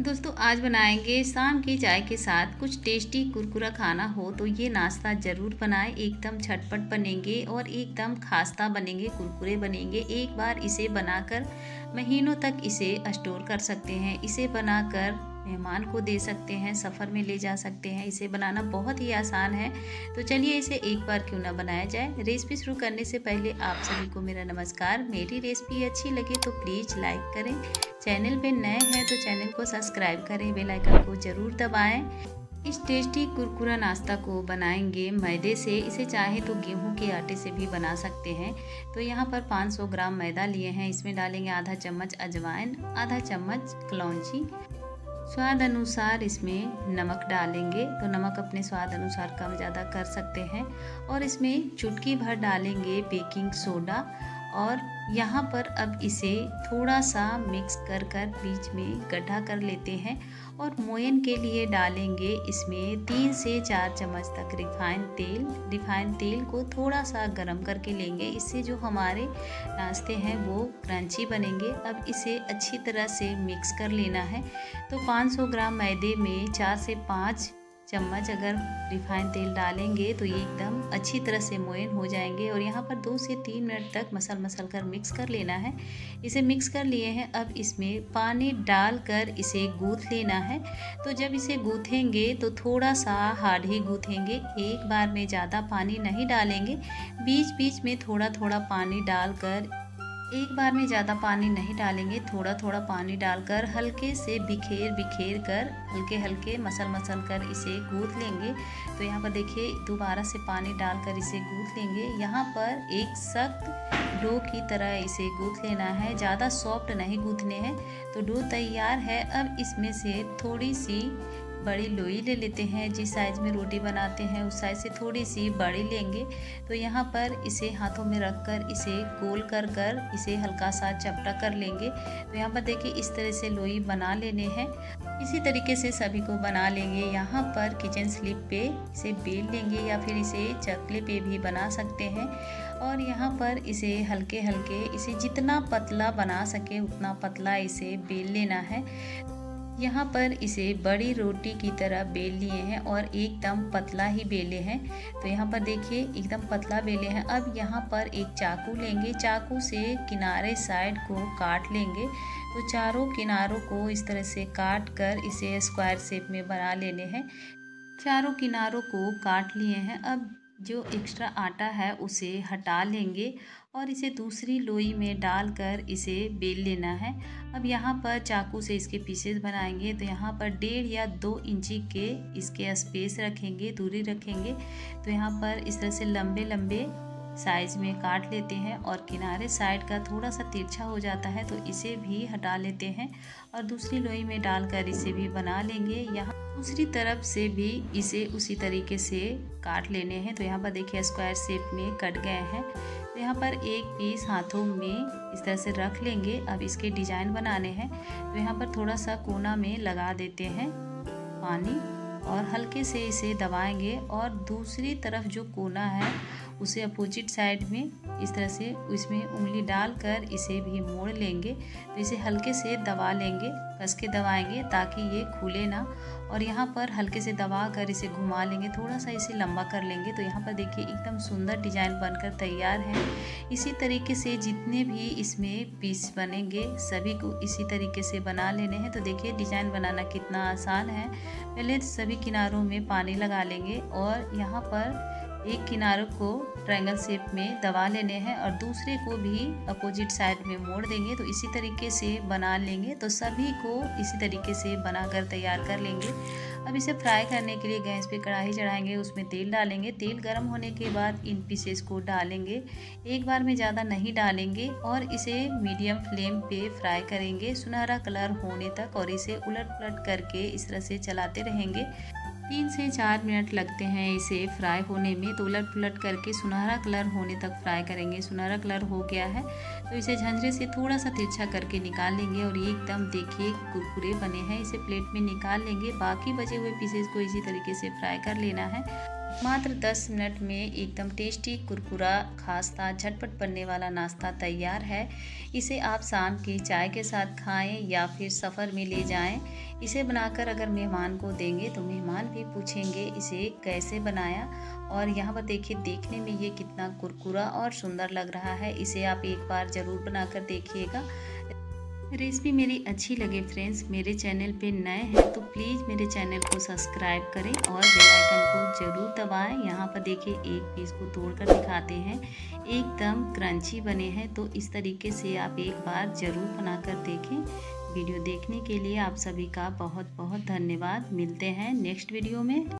दोस्तों, आज बनाएँगे शाम की चाय के साथ कुछ टेस्टी कुरकुरा खाना हो तो ये नाश्ता ज़रूर बनाएँ। एकदम झटपट बनेंगे और एकदम खास्ता बनेंगे, कुरकुरे बनेंगे। एक बार इसे बनाकर महीनों तक इसे स्टोर कर सकते हैं। इसे बनाकर मेहमान को दे सकते हैं, सफ़र में ले जा सकते हैं। इसे बनाना बहुत ही आसान है। तो चलिए इसे एक बार क्यों ना बनाया जाए। रेसिपी शुरू करने से पहले आप सभी को मेरा नमस्कार। मेरी रेसिपी अच्छी लगे तो प्लीज़ लाइक करें। चैनल पे नए हैं तो चैनल को सब्सक्राइब करें। बेल आइकन को ज़रूर दबाएँ। इस टेस्टी कुरकुरा नाश्ता को बनाएँगे मैदे से। इसे चाहे तो गेहूँ के आटे से भी बना सकते हैं। तो यहाँ पर 500 ग्राम मैदा लिए हैं। इसमें डालेंगे आधा चम्मच अजवाइन, आधा चम्मच कलौजी स्वाद अनुसार इसमें नमक डालेंगे। तो नमक अपने स्वाद अनुसार कम ज़्यादा कर सकते हैं। और इसमें चुटकी भर डालेंगे बेकिंग सोडा और यहाँ पर अब इसे थोड़ा सा मिक्स कर कर बीच में गड्ढा कर लेते हैं और मोयन के लिए डालेंगे इसमें तीन से चार चम्मच तक रिफाइंड तेल। रिफाइंड तेल को थोड़ा सा गर्म करके लेंगे। इससे जो हमारे नाश्ते हैं वो क्रंची बनेंगे। अब इसे अच्छी तरह से मिक्स कर लेना है। तो 500 ग्राम मैदे में चार से पाँच चम्मच अगर रिफाइंड तेल डालेंगे तो ये एकदम अच्छी तरह से मोयन हो जाएँगे और यहाँ पर दो से तीन मिनट तक मसल मसल कर मिक्स कर लेना है। इसे मिक्स कर लिए हैं, अब इसमें पानी डालकर इसे गूँथ लेना है। तो जब इसे गूँथेंगे तो थोड़ा सा हार्ड ही गूँथेंगे, एक बार में ज़्यादा पानी नहीं डालेंगे। बीच बीच में थोड़ा थोड़ा पानी डालकर एक बार में ज़्यादा पानी नहीं डालेंगे थोड़ा थोड़ा पानी डालकर हल्के से बिखेर बिखेर कर, हल्के हल्के मसल मसल कर इसे गूँथ लेंगे। तो यहाँ पर देखिए, दोबारा से पानी डालकर इसे गूँथ लेंगे। यहाँ पर एक सख्त डो की तरह इसे गूँथ लेना है। ज़्यादा सॉफ्ट नहीं गूँथने हैं। तो डो तैयार है। अब इसमें से थोड़ी सी बड़ी लोई ले लेते हैं, जिस साइज़ में रोटी बनाते हैं, उस साइज़ से थोड़ी सी बड़ी लेंगे। तो यहाँ पर इसे हाथों में रख कर इसे गोल कर कर, इसे हल्का सा चपटा कर लेंगे। तो यहाँ पर देखिए, इस तरह से लोई बना लेने हैं। इसी तरीके से सभी को बना लेंगे। यहाँ पर किचन स्लिप पे इसे बेल लेंगे या फिर इसे चकले पे भी बना सकते हैं। और यहाँ पर इसे हल्के हल्के इसे जितना पतला बना सके, उतना पतला इसे बेल लेना है। यहाँ पर इसे बड़ी रोटी की तरह बेल लिए हैं और एकदम पतला ही बेले हैं। तो यहाँ पर देखिए, एकदम पतला बेले हैं। अब यहाँ पर एक चाकू लेंगे। चाकू से किनारे साइड को काट लेंगे। तो चारों किनारों को इस तरह से काट कर इसे स्क्वायर शेप में बना लेने हैं। चारों किनारों को काट लिए हैं। अब जो एक्स्ट्रा आटा है, उसे हटा लेंगे और इसे दूसरी लोई में डालकर इसे बेल लेना है। अब यहाँ पर चाकू से इसके पीसेस बनाएँगे। तो यहाँ पर डेढ़ या दो इंची के इसके स्पेस रखेंगे, दूरी रखेंगे। तो यहाँ पर इस तरह से लंबे लंबे साइज़ में काट लेते हैं और किनारे साइड का थोड़ा सा तिरछा हो जाता है तो इसे भी हटा लेते हैं और दूसरी लोई में डालकर इसे भी बना लेंगे। यहाँ दूसरी तरफ़ से भी इसे उसी तरीके से काट लेने हैं। तो यहाँ पर देखिए स्क्वायर शेप में कट गए हैं। तो यहाँ पर एक पीस हाथों में इस तरह से रख लेंगे। अब इसके डिज़ाइन बनाने हैं। तो यहाँ पर थोड़ा सा कोना में लगा देते हैं पानी और हल्के से इसे दबाएँगे और दूसरी तरफ़ जो कोना है उसे अपोजिट साइड में इस तरह से इसमें उंगली डालकर इसे भी मोड़ लेंगे। तो इसे हल्के से दबा लेंगे, कस के दबाएँगे ताकि ये खुले ना। और यहाँ पर हल्के से दबा कर इसे घुमा लेंगे थोड़ा सा इसे लंबा कर लेंगे। तो यहाँ पर देखिए एकदम सुंदर डिज़ाइन बनकर तैयार है। इसी तरीके से जितने भी इसमें पीस बनेंगे, सभी को इसी तरीके से बना लेने हैं। तो देखिए डिज़ाइन बनाना कितना आसान है। पहले सभी किनारों में पानी लगा लेंगे और यहाँ पर एक किनारों को ट्रायंगल शेप में दबा लेने हैं और दूसरे को भी अपोजिट साइड में मोड़ देंगे तो इसी तरीके से बना लेंगे। तो सभी को इसी तरीके से बनाकर तैयार कर लेंगे। अब इसे फ्राई करने के लिए गैस पे कढ़ाई चढ़ाएँगे, उसमें तेल डालेंगे। तेल गर्म होने के बाद इन पीसेस को डालेंगे। एक बार में ज़्यादा नहीं डालेंगे और इसे मीडियम फ्लेम पे फ्राई करेंगे। सुनहरा कलर होने तक और इसे उलट पुलट करके इस तरह से चलाते रहेंगे। तीन से चार मिनट लगते हैं इसे फ्राई होने में। तो उलट पुलट करके सुनहरा कलर होने तक फ्राई करेंगे। सुनहरा कलर हो गया है। तो इसे झंझरे से थोड़ा सा तिरछा करके निकाल लेंगे और एकदम देखिए कुरकुरे बने हैं। इसे प्लेट में निकाल लेंगे। बाकी बचे हुए पीसेस को इसी तरीके से फ्राई कर लेना है। मात्र 10 मिनट में एकदम टेस्टी कुरकुरा, खास्ता, झटपट बनने वाला नाश्ता तैयार है। इसे आप शाम की चाय के साथ खाएँ या फिर सफ़र में ले जाएँ। इसे बनाकर अगर मेहमान को देंगे तो मेहमान भी पूछेंगे इसे कैसे बनाया। और यहाँ पर देखिए, देखने में ये कितना कुरकुरा और सुंदर लग रहा है। इसे आप एक बार ज़रूर बनाकर देखिएगा। रेसिपी मेरी अच्छी लगे फ्रेंड्स। मेरे चैनल पे नए हैं तो प्लीज़ मेरे चैनल को सब्सक्राइब करें और बेल आइकन को ज़रूर दबाएँ। यहाँ पर देखिए, एक पीस को तोड़कर दिखाते हैं। एकदम क्रंची बने हैं तो इस तरीके से आप एक बार ज़रूर बनाकर देखें। वीडियो देखने के लिए आप सभी का बहुत बहुत धन्यवाद। मिलते हैं नेक्स्ट वीडियो में।